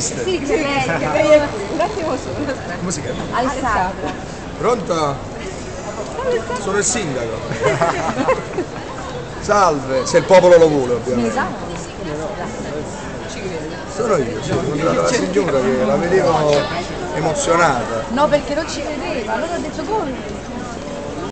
Mister. Sì, che lei. Un attimo solo. Come si chiama? Alessandra. Pronto? Sono il sindaco. Salve, se il popolo lo vuole ovviamente. Esatto. Sono io, sì, ho incontrato la signora che la vedevo emozionata. No, perché non ci vedeva, allora ho detto come?